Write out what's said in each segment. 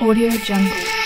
Audio Jungle.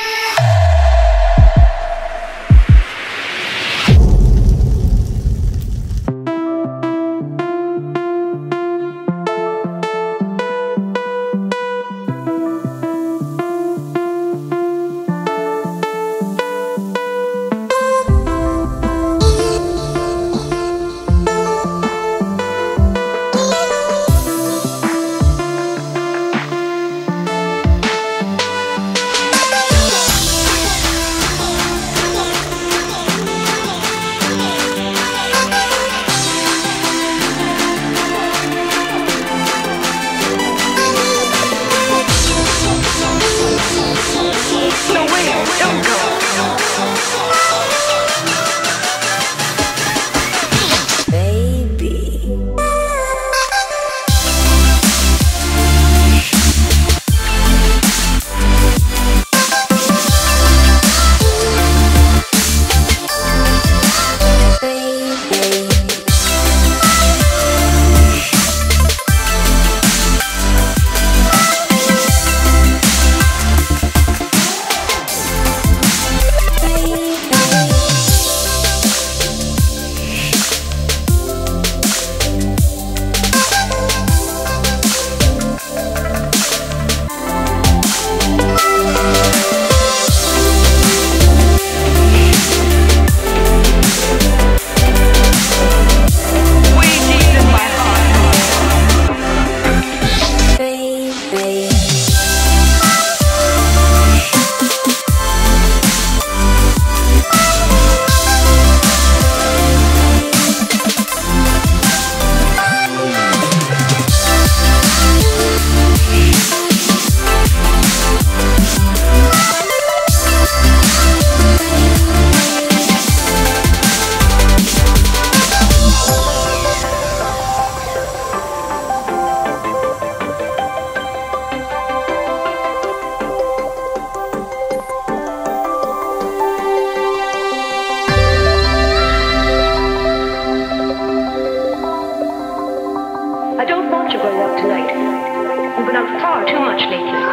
largely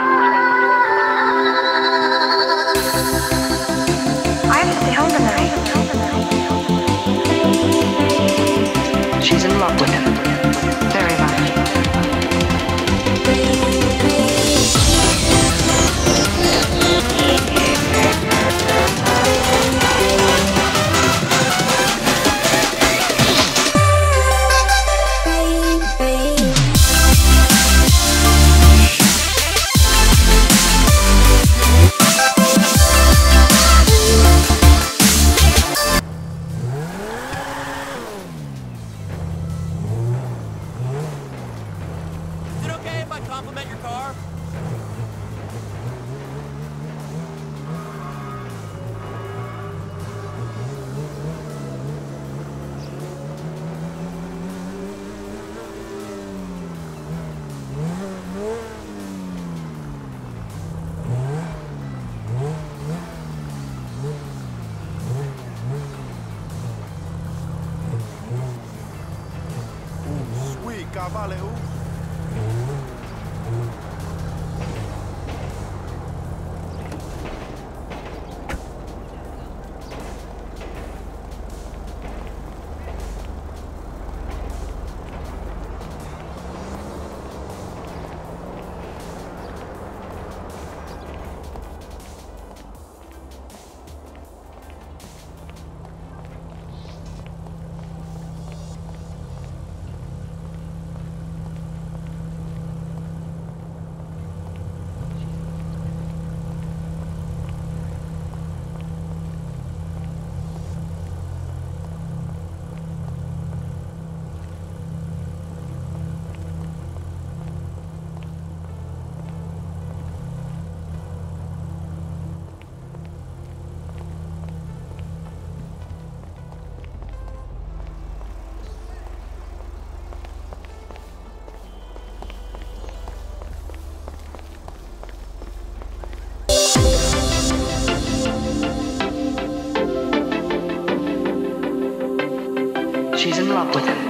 compliment your car? cavaleiro. Mm-hmm. in love with him.